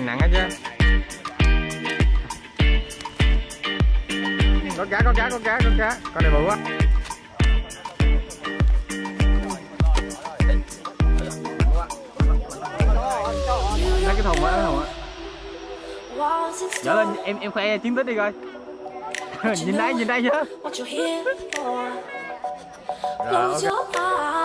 này nặng hết chứ có cá có cá có cá có cá. Con này bự quá. Lấy cái thùng á cái thùng á dở dạ lên, em em khoe chiến tích đi coi. Nhìn đây nhìn đây chứ rồi dạ, okay.